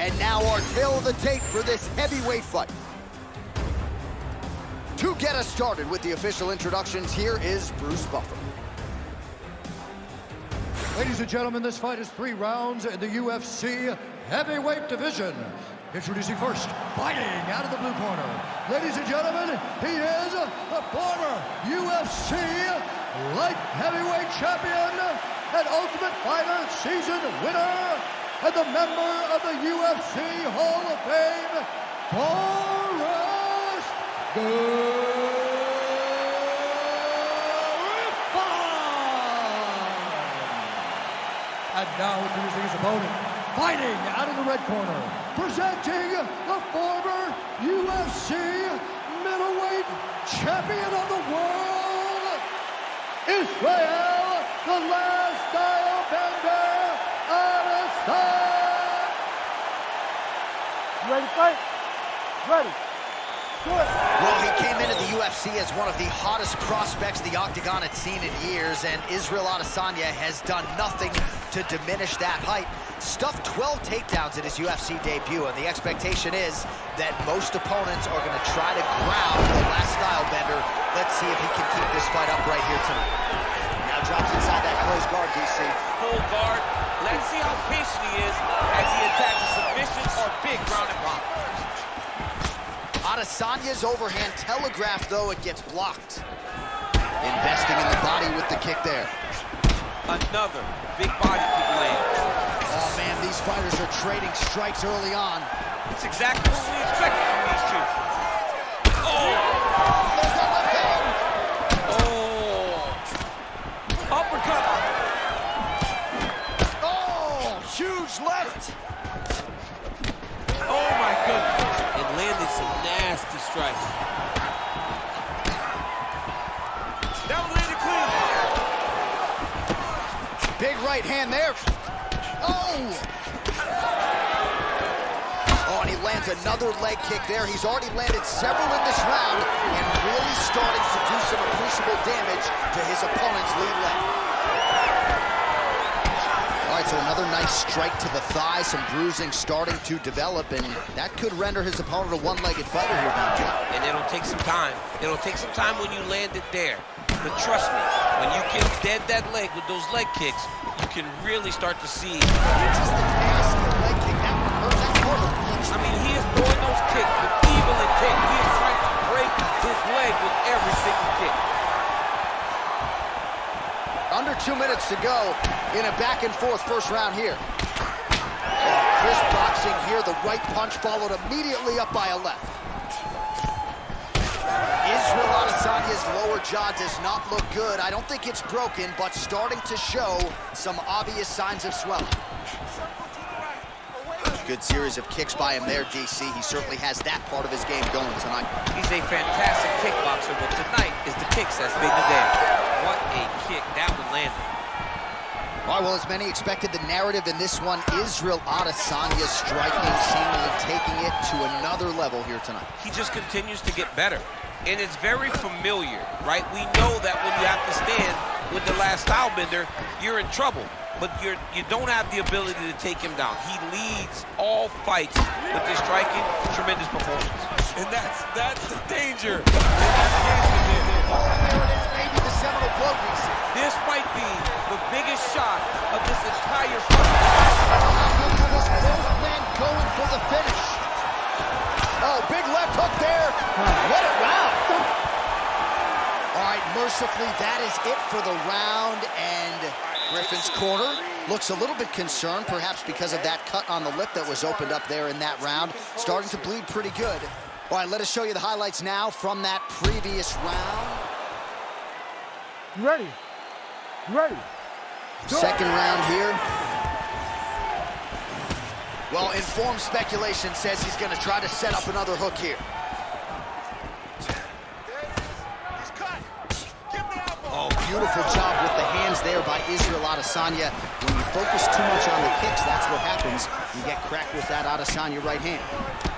And now our tale of the tape for this heavyweight fight. To get us started with the official introductions, here is Bruce Buffer. Ladies and gentlemen, this fight is three rounds in the UFC heavyweight division. Introducing first, fighting out of the blue corner. Ladies and gentlemen, he is the former UFC light heavyweight champion and Ultimate Fighter season winner and the member of the UFC Hall of Fame, Forrest Griffin. And now introducing his opponent, fighting out of the red corner, presenting the former UFC middleweight champion of the world, Israel, the last style bender, Adesanya. Ready to fight? Ready. Well, he came into the UFC as one of the hottest prospects the Octagon had seen in years, and Israel Adesanya has done nothing to diminish that hype. Stuffed 12 takedowns in his UFC debut, and the expectation is that most opponents are going to try to ground the last style bender. Let's see if he can keep this fight up right here tonight. Drops inside that closed guard, DC. Full guard. Let's see how patient he is as he attacks a submission or big ground and pound. Adesanya's overhand telegraph, though, it gets blocked. Investing in the body with the kick there. Another big body kick land. Oh, man, these fighters are trading strikes early on. It's exactly what we expected from these two. Nasty strikes. That one landed clean. Big right hand there. Oh! Oh, and he lands another leg kick there. He's already landed several in this round and really starting to do some appreciable damage to his opponent's lead leg. So another nice strike to the thigh, some bruising starting to develop, and that could render his opponent a one-legged fighter here, DJ. And it'll take some time. It'll take some time when you land it there. But trust me, when you get dead that leg with those leg kicks, you can really start to see. Just a nasty leg kick. That hurt. That's I mean, he is throwing those kicks with evil intent. He is trying to break his leg with every two minutes to go in a back and forth first round here. Crisp boxing here. The right punch followed immediately up by a left. Israel Adesanya's lower jaw does not look good. I don't think it's broken, but starting to show some obvious signs of swelling. Good series of kicks by him there, DC. He certainly has that part of his game going tonight. He's a fantastic kickboxer, but tonight is the kicks that's made the day. What a kick that one landed. All right, well, as many expected, the narrative in this one, Israel Adesanya striking, seemingly taking it to another level here tonight. He just continues to get better. And it's very familiar, right? We know that when you have to stand with the last style bender, you're in trouble. But you're, you don't have the ability to take him down. He leads all fights with this striking, tremendous performance. And that's that's the danger. This might be the biggest shot of this entire fight. Both men going for the finish. Oh, big left hook there. What a round. All right, mercifully, that is it for the round, and Griffin's corner looks a little bit concerned, perhaps because of that cut on the lip that was opened up there in that round, starting to bleed pretty good. All right, let us show you the highlights now from that previous round. You ready? You ready? Second round here. Well, informed speculation says he's going to try to set up another hook here. Oh, beautiful job with the hands there by Israel Adesanya. When you focus too much on the kicks, that's what happens. You get cracked with that Adesanya right hand.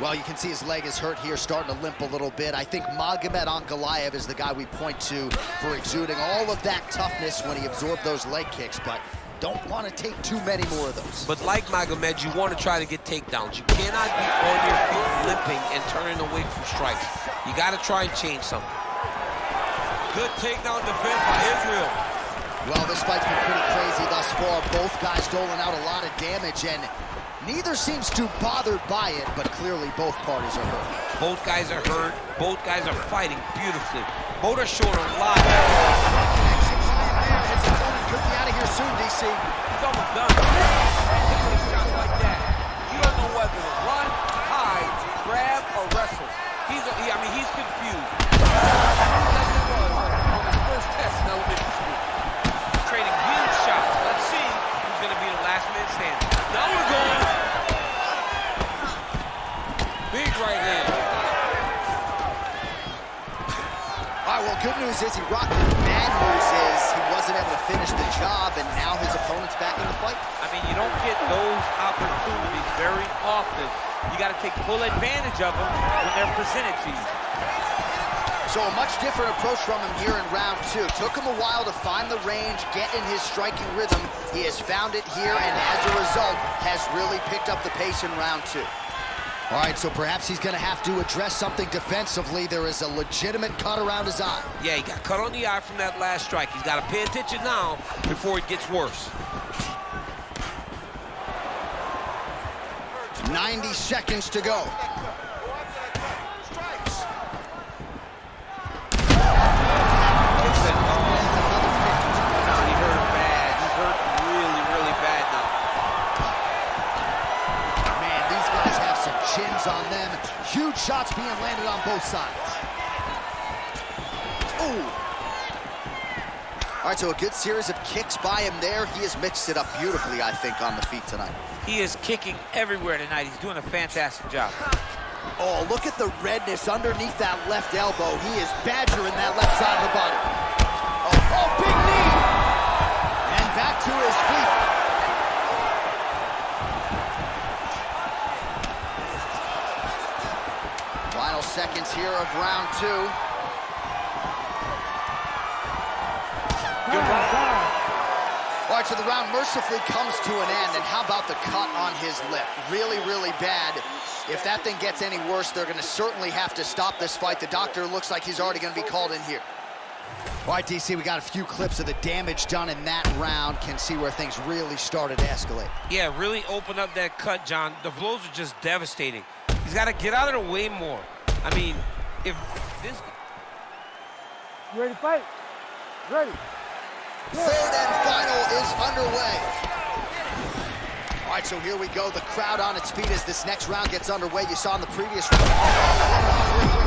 Well, you can see his leg is hurt here, starting to limp a little bit. I think Magomed Ankalaev is the guy we point to for exuding all of that toughness when he absorbed those leg kicks, but don't want to take too many more of those. But like Magomed, you want to try to get takedowns. You cannot be on your feet limping and turning away from strikes. You got to try and change something. Good takedown defense by Israel. Well, this fight's been pretty crazy thus far. Both guys doling out a lot of damage, and neither seems too bothered by it, but clearly both parties are hurt. Both guys are hurt. Both guys are fighting beautifully. Both are short a lot. His opponent could be out of here soon, DC. He's almost done. Taking shots like that. You don't know whether to run, hide, grab, or wrestle. He's, a, he, I mean, he's confused. Like he was on his first test in elementary school. Trading huge shots. Let's see who's going to be the last man standing. Now we're going. Big right hand. All right, well, good news is he rocked it. Bad news is he wasn't able to finish the job, and now his opponent's back in the fight. I mean, you don't get those opportunities very often. You got to take full advantage of them when they're presented to you. So a much different approach from him here in round two. Took him a while to find the range, get in his striking rhythm. He has found it here, and as a result, has really picked up the pace in round two. All right, so perhaps he's going to have to address something defensively. There is a legitimate cut around his eye. Yeah, he got cut on the eye from that last strike. He's got to pay attention now before it gets worse. 90 seconds to go. He hurt bad. He hurt really, really bad now. Man, these guys have some chins on them. Huge shots being landed on both sides. Ooh. All right, so a good series of kicks by him there. He has mixed it up beautifully, I think, on the feet tonight. He is kicking everywhere tonight. He's doing a fantastic job. Oh, look at the redness underneath that left elbow. He is badgering that left side of the body. Oh, oh big knee! And back to his feet. Seconds here of round two. Good round. All right, so the round mercifully comes to an end, and how about the cut on his lip? Really, really bad. If that thing gets any worse, they're going to certainly have to stop this fight. The doctor looks like he's already going to be called in here. All right, DC, we got a few clips of the damage done in that round. Can see where things really started to escalate. Yeah, really open up that cut, John. The blows are just devastating. He's got to get out of the way more. I mean, if this... You ready to fight? Ready. Third and final is underway. All right, so here we go. The crowd on its feet as this next round gets underway. You saw in the previous round.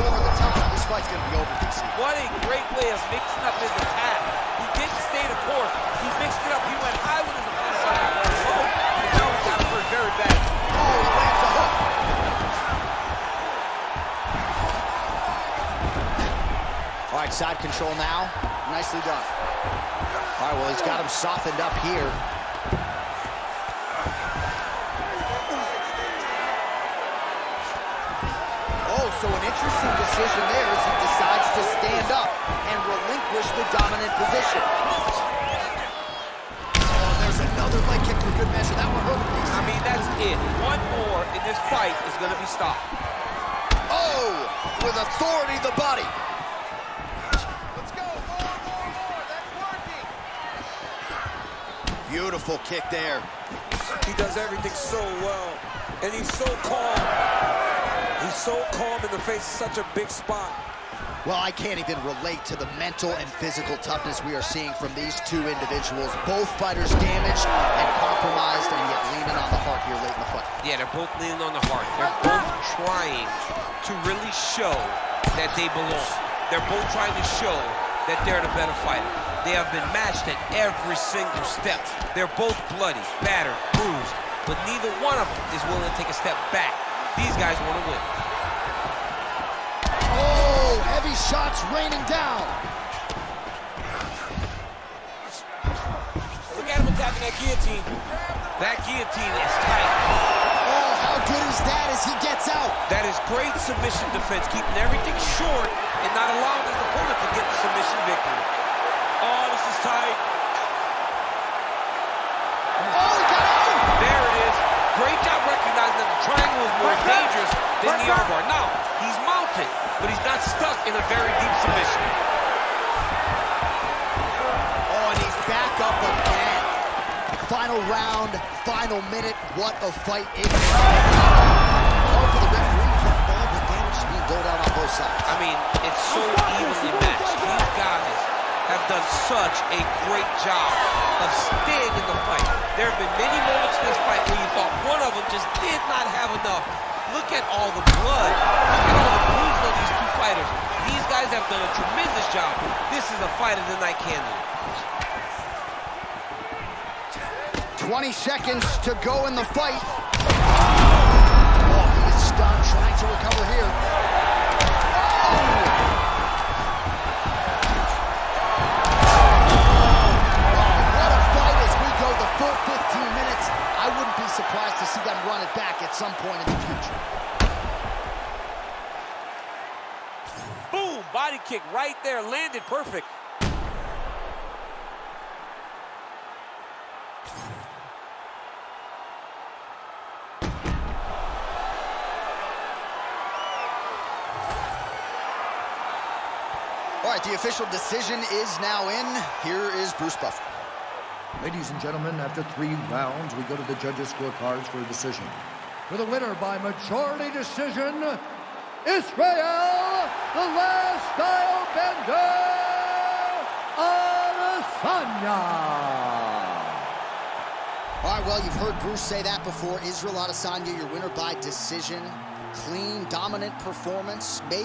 Over the top. This fight's going to be over, DC. What a great way of mixing control now. Nicely done. All right, well, he's got him softened up here. Oh, so an interesting decision there as he decides to stand up and relinquish the dominant position. Oh, there's another leg kick for good measure. That one hurt. I mean, that's it. One more in this fight is going to be stopped. Oh, with authority the body. Beautiful kick there. He does everything so well. And he's so calm. He's so calm in the face of such a big spot. Well, I can't even relate to the mental and physical toughness we are seeing from these two individuals. Both fighters damaged and compromised and yet leaning on the heart here late in the fight. Yeah, they're both leaning on the heart. They're both trying to really show that they belong. They're both trying to show that they're the better fighter. They have been matched at every single step. They're both bloody, battered, bruised, but neither one of them is willing to take a step back. These guys want to win. Oh, heavy shots raining down. Look at him attacking that guillotine. That guillotine is tight. Oh, how good is that as he gets out? That is great submission defense, keeping everything short and not allowing his opponent to get the submission victory tight. Oh, he got out! There it is. Great job recognizing that the triangle is more dangerous than the armbar. Now, he's mounted, but he's not stuck in a very deep submission. Oh, and he's back up again. Final round, final minute. What a fight it is. Oh, for the referee. Damage being doled out on both sides. I mean, it's so evenly have done such a great job of staying in the fight. There have been many moments in this fight where you thought one of them just did not have enough. Look at all the blood. Look at all the bruising on these two fighters. These guys have done a tremendous job. This is a fight of the night candidate. 20 seconds to go in the fight. Oh, he is stunned, trying to recover here. What full 15 minutes. I wouldn't be surprised to see them run it back at some point in the future. Boom! Body kick right there, landed perfect. All right, the official decision is now in. Here is Bruce Buffer. Ladies and gentlemen, after three rounds, we go to the judges' scorecards for a decision. For the winner by majority decision, Israel, the last style bender, Adesanya. All right, well, you've heard Bruce say that before. Israel Adesanya, your winner by decision. Clean, dominant performance. Maybe